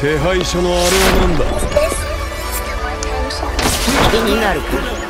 手配書のあれは何だ？気になるか